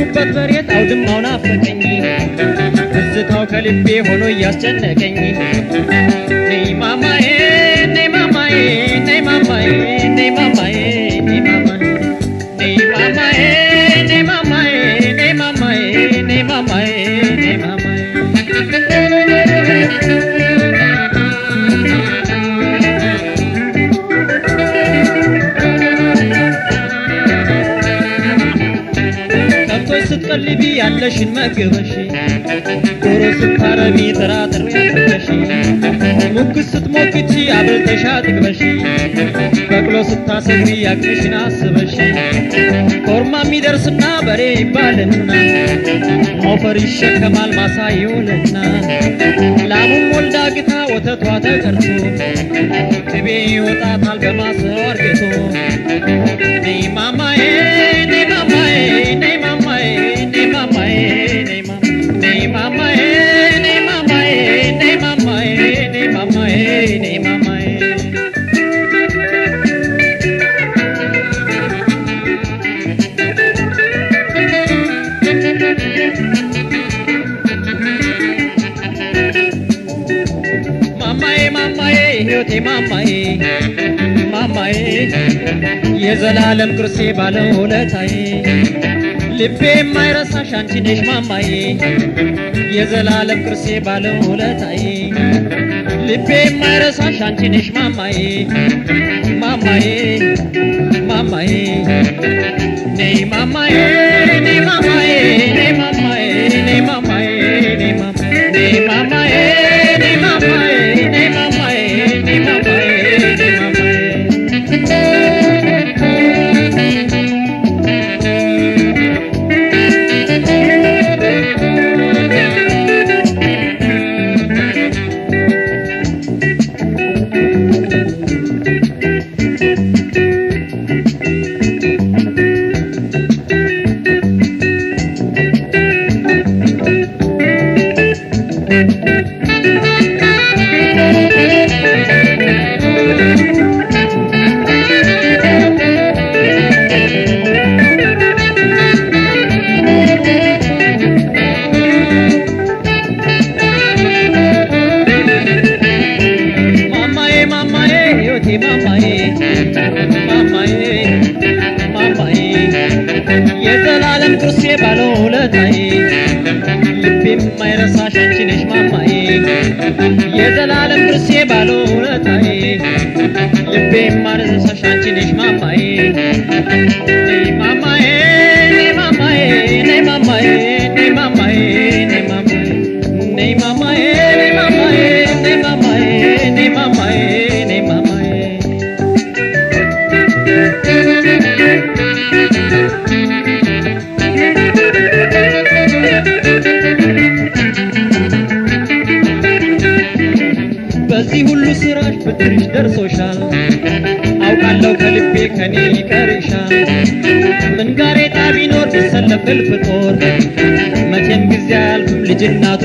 ያደግኩበት መሬት አውድማው ናፈቀኝ ትዝታው ከልቤ ሆኖ እያስጨነቀኝ ስትቀልቢ ያለሽን መግበሽ ዶሮ ስታረቢ ጥራጥሬ አጥበሽ ሙክት ስትሞክቺ አብልተሽ አጥግበሽ በቅሎ ስታሰግሪ ያቅምሽን አስበሽ ኮርማ የሚደርስና በሬ ይባልና ሞፈር ይሸከማል ማሳ ይውልና ላሙም ወልዳ ግታ ወተቷ ተቀርቶ ቅቤ ይወጣታል በማሰው ማማዬ ማማዬ የዘላለም ቅርሴ ባለውለታዬ ልቤ የማይረሳሽ አንቺ ነሽ ማማዬ የዘላለም ቅርሴ ባለውለታዬ ልቤ የማይረሳሽ አንቺ ነሽ ማማዬ ማማዬ ማማዬ ነይ ማማዬ ነይ ማማዬ ነይ ማማዬ ነይ ማማዬ ነይ ማ- ነይ ማማዬ Arzi să-și acine și mă faie ከኔ ይቀርሻል። ምን ጋሬጣ ቢኖር ብሰለፍል ፍጦር መቼም ጊዜ አልፍም ልጅናቱ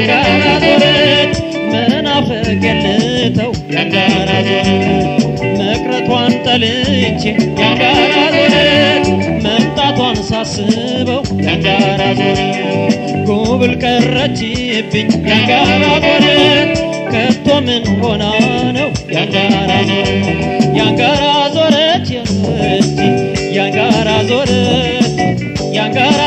የአንጋራ ዞረት መናፈቅ የልተው የአንጋራ ዞረት መቅረቷን ጠልቼ የአንጋራ ዞረት መምጣቷን ሳስበው የአንጋራ ዞረት ጉብል ቀረችብኝ የአንጋራ ዞረት ከቶ ምን ሆና ነው የአንጋራ ዞረት የአንጋራ ዞረት የለች የአንጋራ ዞረት የአንጋራ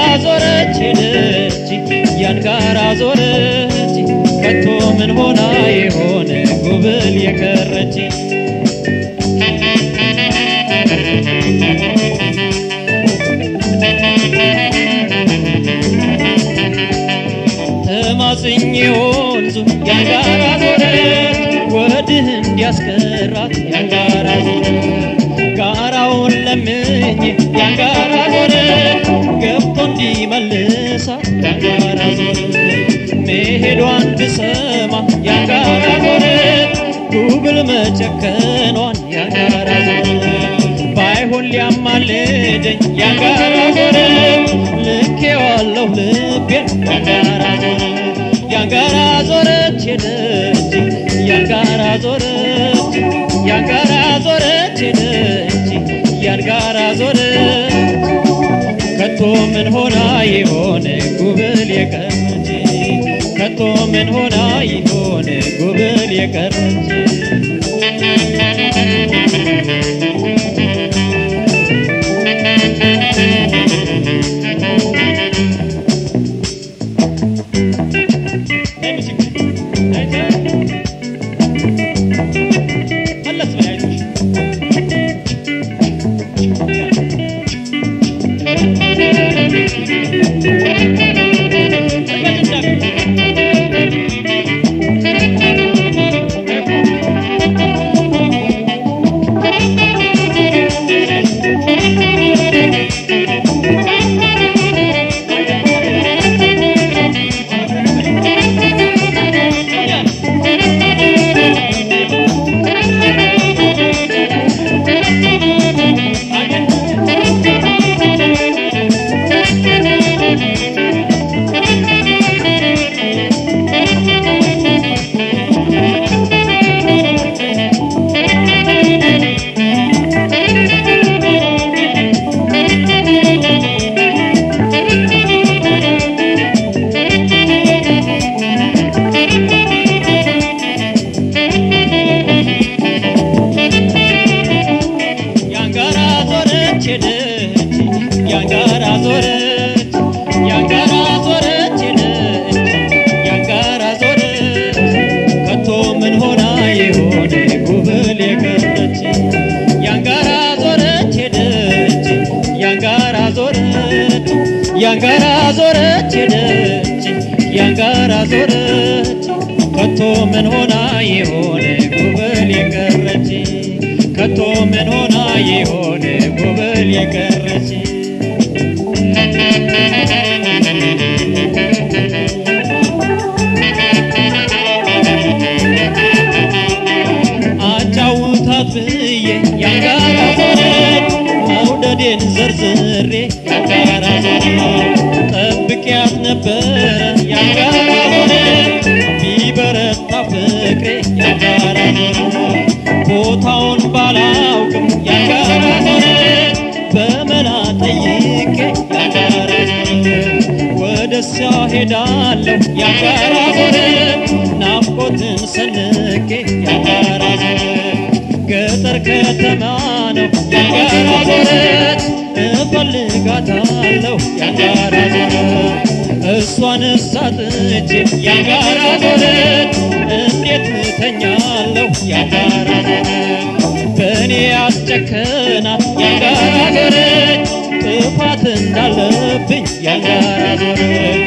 ያንጋራ ዞረች ከቶ ምን ሆና የሆነ ጉብል የቀረች? ተማጽኜ ወንዙ ያንጋራ ዞረች ወድህ እንዲያስቀራት ኃይሏን ብሰማ የአንጋራ ሆነ። ጉብል መጨከኗን የአንጋራ ሆነ። ባይሆን ሊያማልደኝ የአንጋራ ሆነ። ልኬዋለሁ ልቤን የአንጋራ ሆነ። የአንጋራ ዞረች ሄደች የአንጋራ ዞረች የአንጋራ ዞረች ሄደች የአንጋራ ዞረች። ከቶ ምን ሆና የሆነ ጉብል የቀን መቶ ምን ሆና ይሆን ጉብል የቀረች Yeah. ሄዳለሁ ያንጋራ ዞረች ናፍቆትን ሰንቄ ያንጋራ ዞረች ገጠር ከተማ ነው ያንጋራ ዞረች እፈልጋታለሁ ያንጋራ ዞረች እሷን ሳጥቼ ያንጋራ ዞረች እንዴት እተኛለሁ ያንጋራ ዞረች በእኔ አስጨከናት ያንጋራ ዞረች ጥፋት እንዳለብኝ ያንጋራ ዞረች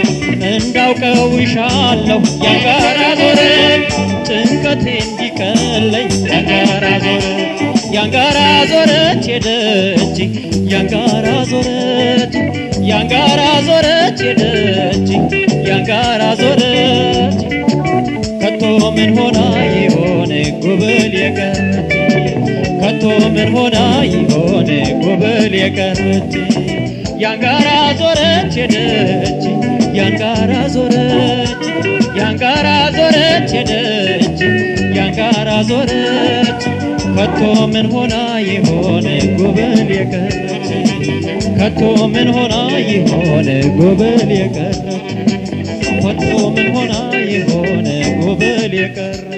እንዳውቀው ይሻለሁ ያንጋራ ዞረች ጭንቀቴ እንዲቀለኝ ያንጋራ ዞረች ያንጋራ ዞረች ሄደች ያንጋራ ዞረች ያንጋራ ዞረች ሄደች ያንጋራ ዞረች ከቶ ምን ሆና የሆነ ጉብል የቀረች ከቶ ምን ሆና የሆነ ጉብል የቀረች ያንጋራ ዞረች ሄደች ያንጋራ ዞረች ያንጋራ ዞረች ሄደች ያንጋራ ዞረች ከቶ ምን ሆና የሆነ ጉብል የቀረች ከቶ ምን ሆና የሆነ ጉብል የቀረች ከቶ ምን ሆና የሆነ ጉብል የቀረች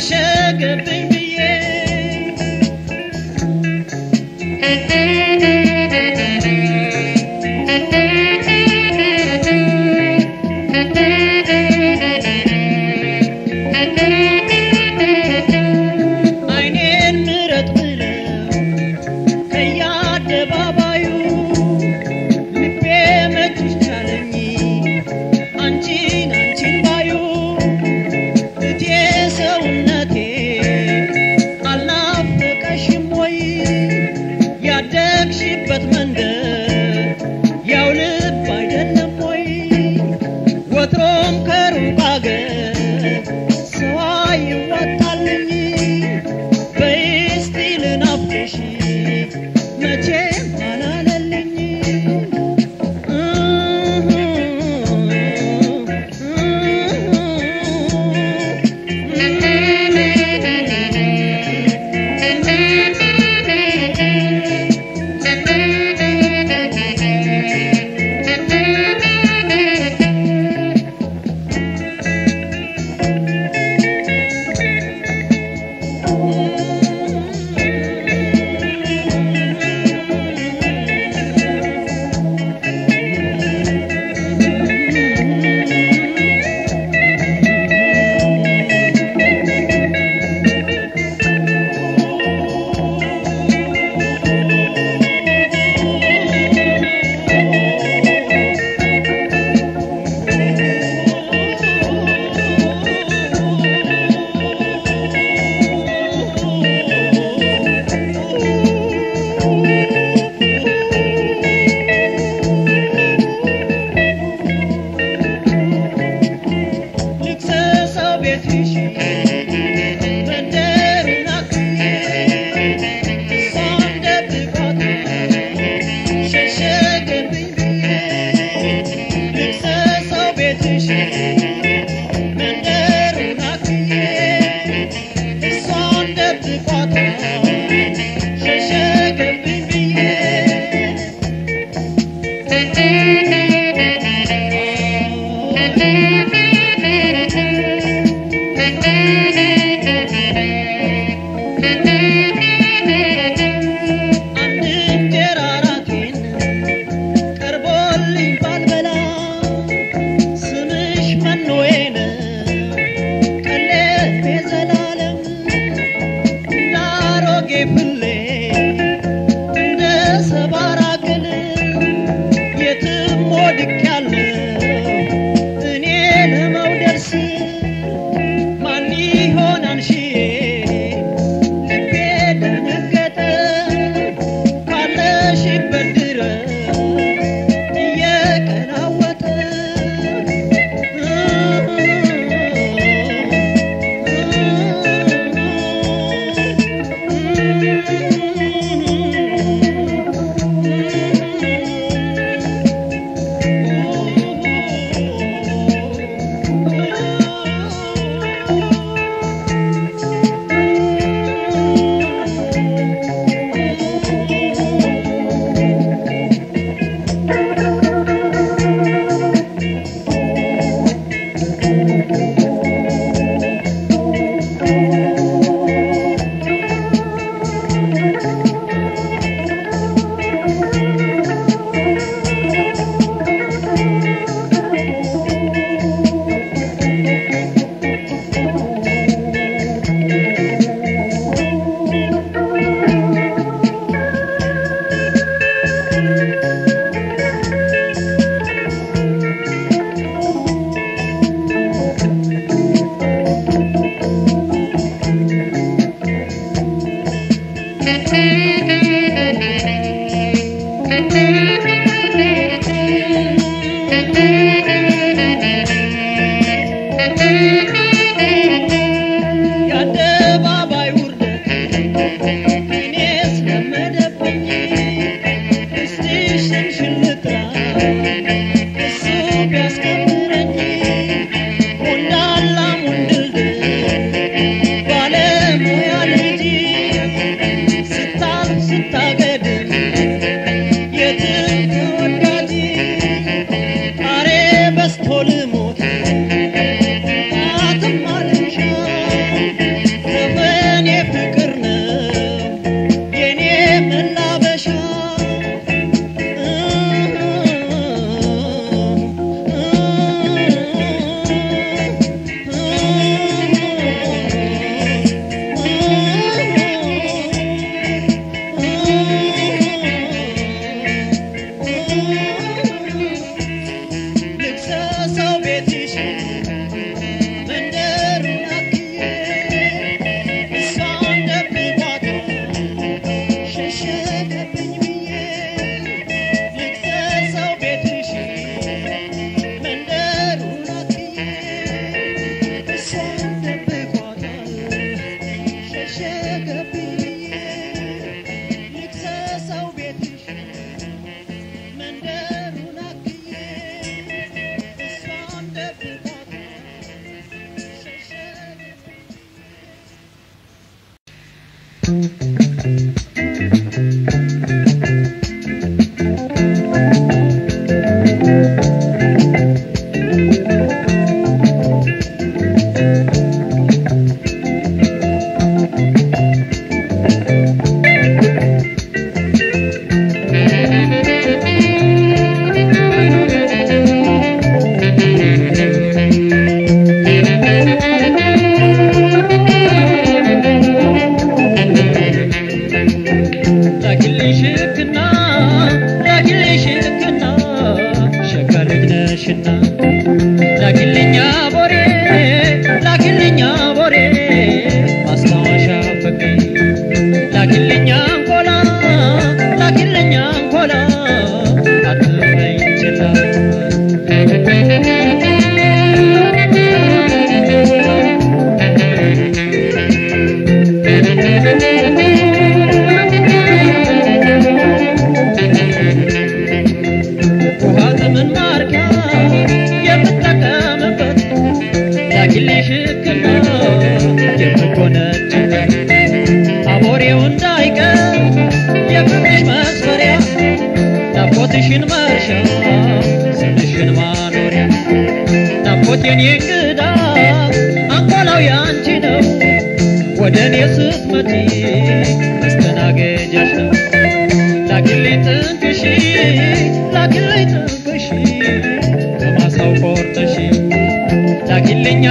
sugar baby, yeah. መስተናገጃሽን ላኪልኝ ጥግሽ በማሳው ቆርጠሽ ላኪልኛ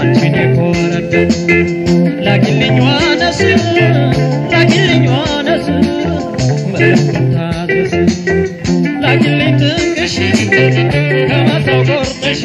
አንቺን የኮረደው ላኪልኝ ዋነስ ላኪልኝ ዋነስ መረቁን ታዘዝ ላኪልኝ ትንቅሽ ከማታው ቆርጠሽ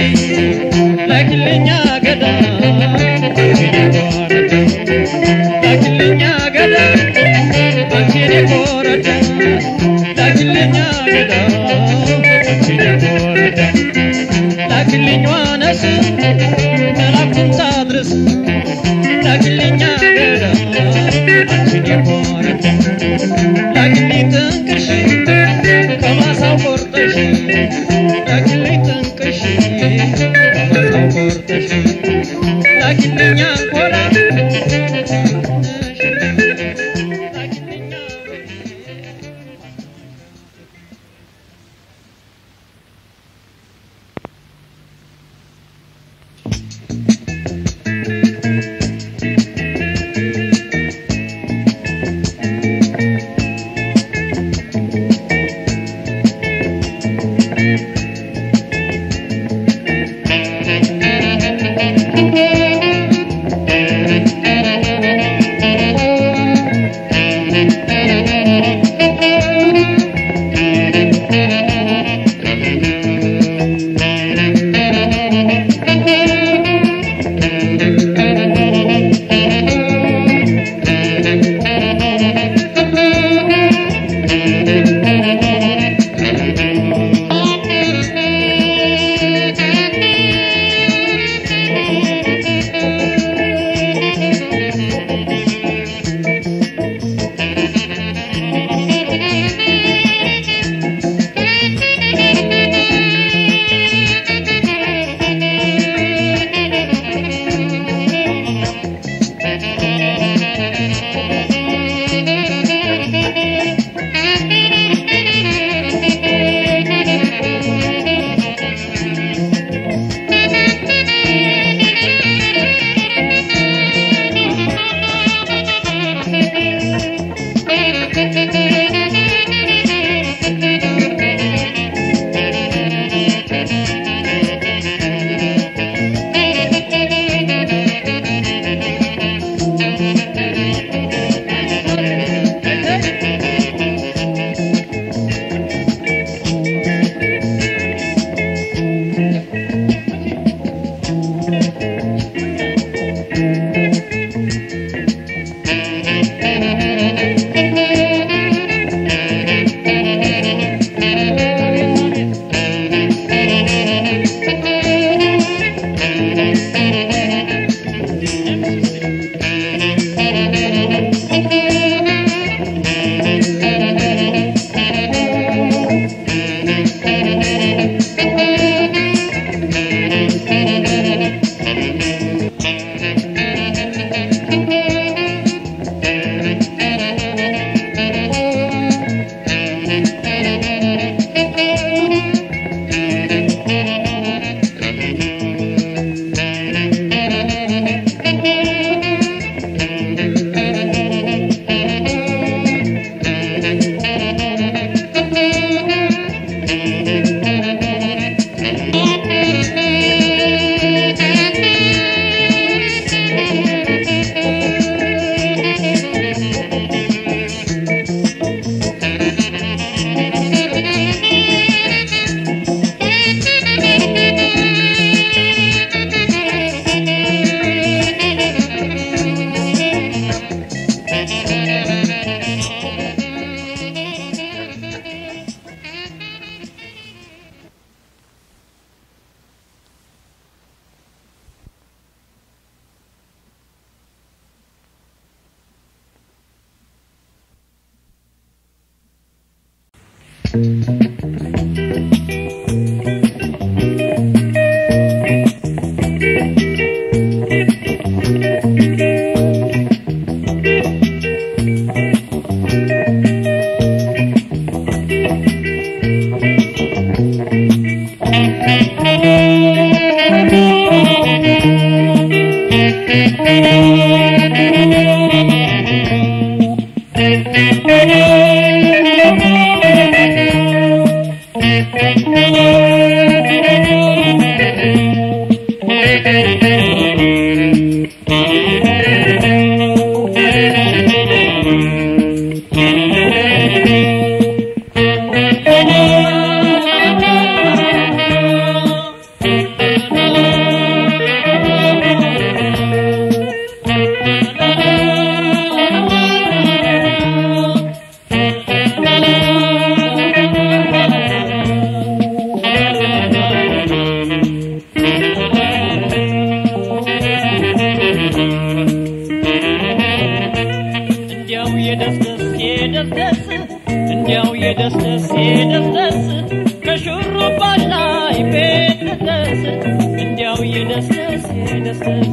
የደስደስ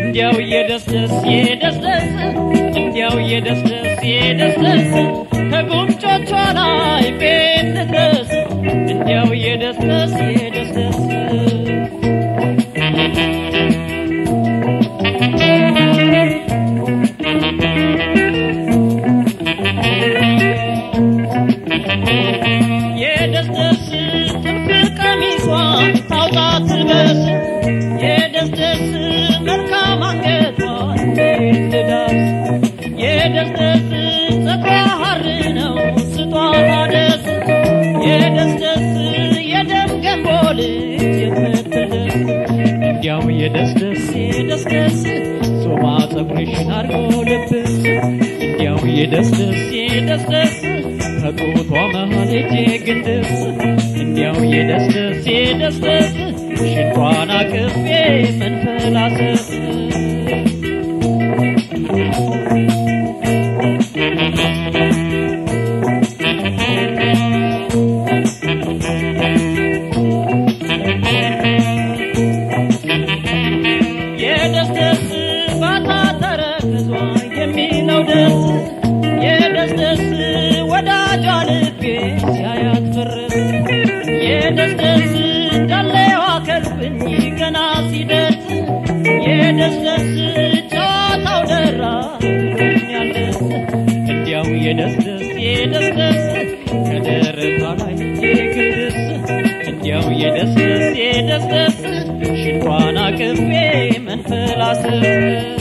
እንዲያው የደስደስ የደስደስ እንዲያው የደስደስ የደስደስ ከጉንጮቿ ላይ ቤት ደስ እንዲያው የደስደስ እንዲያው የደስደስ የደስደስ ዞማ ጸጉርሽን አርጎ ልብስ እንዲያው የደስደስ የደስደስ ከጡቷ መሃል እጄ ግንድስ እንዲያው የደስደስ የደስደስ ሽንቷን አቅፌ መንፈላሰስ መንፈላሰስ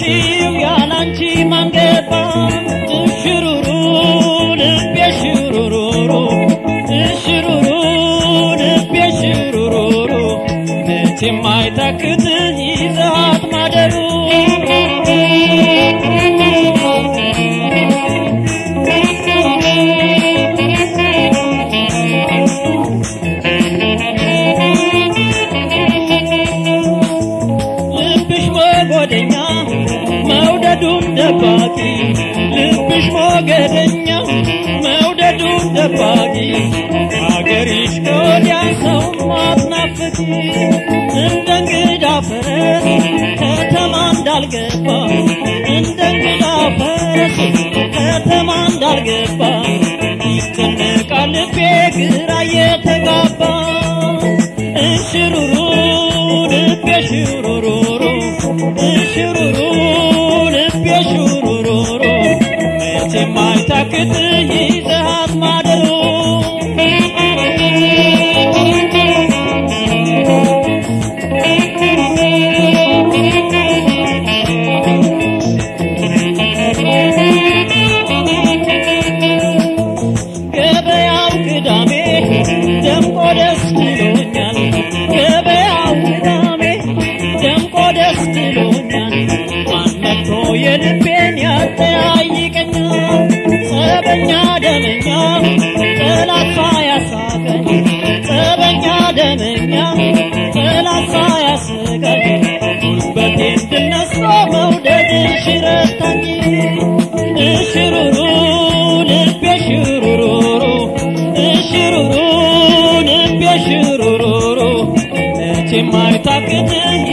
情人 ባጊ አገሪሽ ከወዲያን ሰው ማትናፍቂ እንደ እንግዳ ፈረስ ከተማ እንዳልገባ እንደ እንግዳ ፈረስ ከተማ እንዳልገባ ይጨነቃል ልቤ ግራ እየተጋባ እንሽሩሩ ልቤ ሽሩሩሩ እንሽሩሩ ልቤ ሽሩሩሩ መቼም አይታክትይ ጠበኛ ደመኛ ጠላፋ ያሳቀኝ ጠበኛ ደመኛ ጠላፋ ያስቀኝ ጉልበቴ እንድነሳ መውደድ ሽረታኝ እሽሩሩ ልቤ ሽሩሩ እሽሩሩ ልቤ ሽሩሩ መቼም አይታክትኝ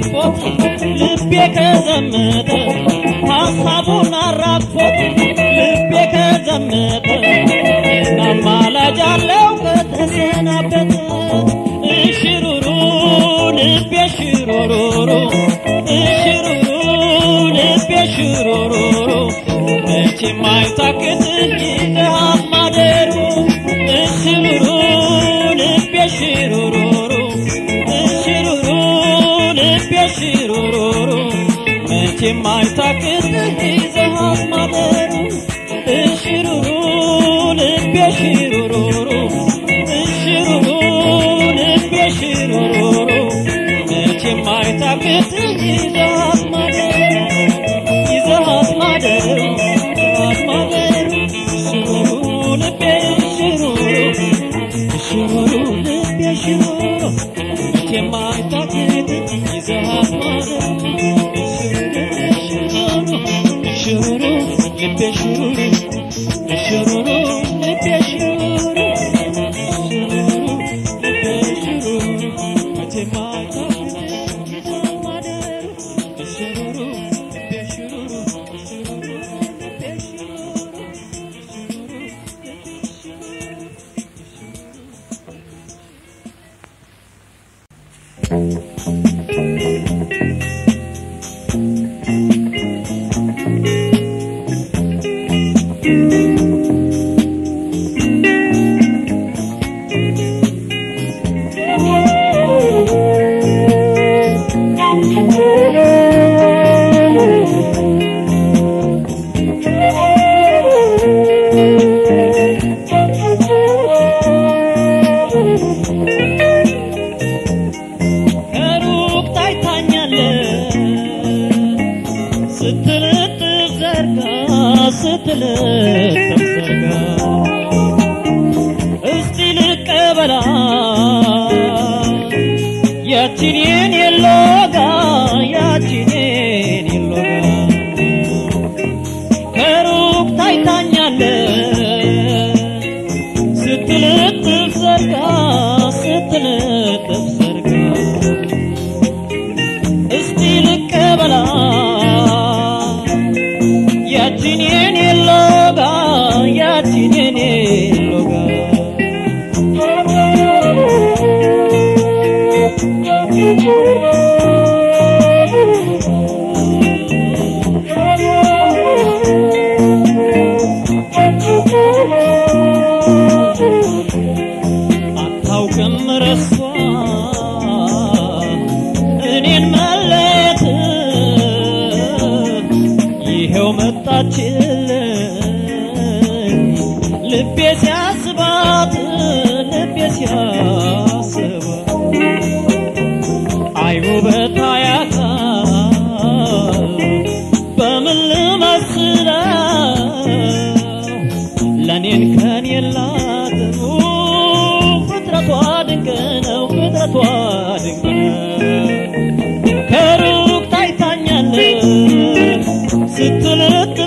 አራግፎ ልቤ ከዘመተ ሀሳቡን አራግፎ ልቤ ከዘመተ እናማላጃለው ከተሰናበተ እሽሩሩ ልቤ ሽሩሩሩ እሽሩሩ ልቤ ሽሩሩሩ መቼም አይታክትኝ Kim marta kızdı hazmadır? Işırurun beşirurun Işırurun beşirurun Kim marta kızdı hazmadır?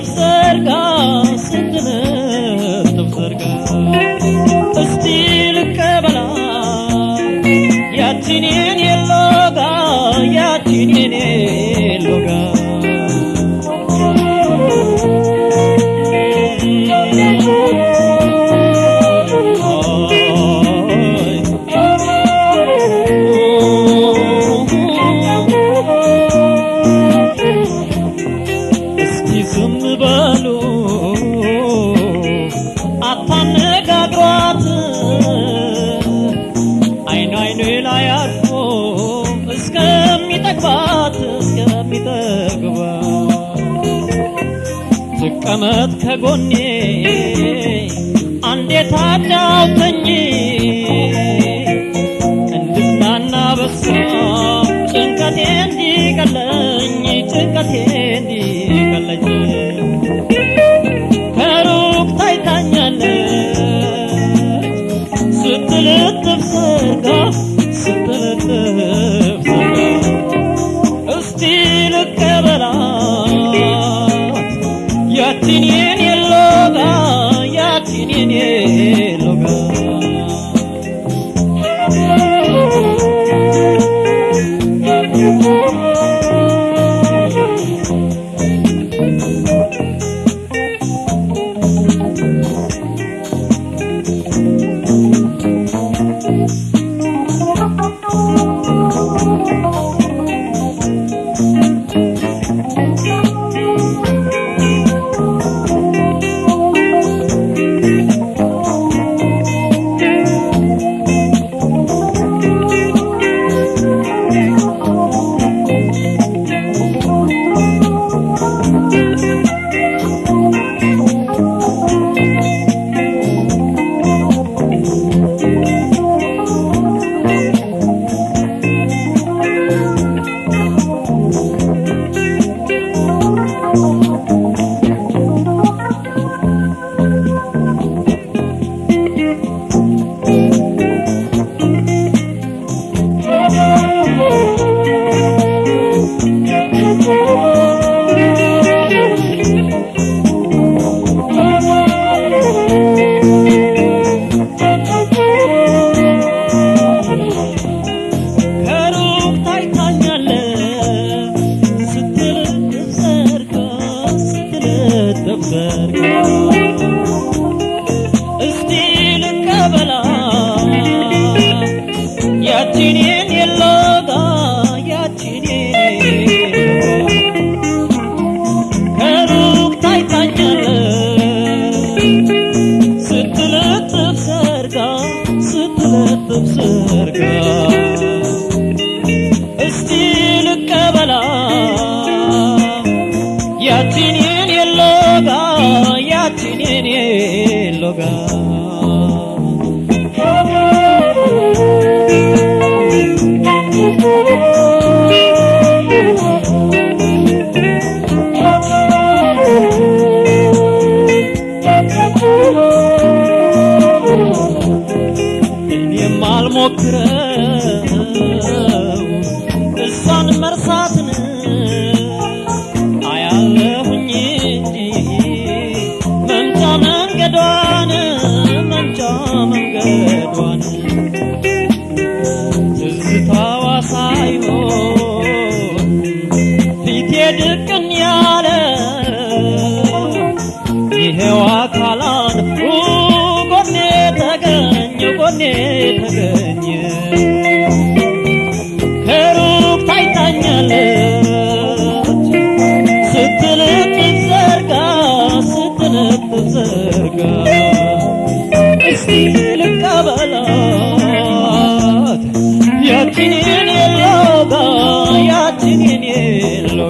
تبصرك سندمت تبصرك استيلك بلا يا تنين ጎኔ አንዴት አዳውተኝ እንድናና በስራ ጭንቀቴ እንዲቀለኝ ጭንቀቴ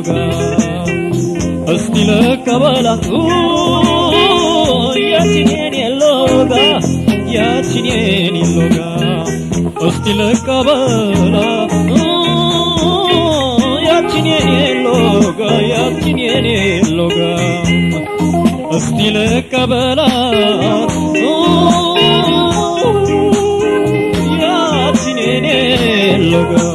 roga al stile ya ci vieni loga ya ci vieni loga al stile cavala ya ci vieni loga ya ci vieni loga al stile cavala ya ci vieni loga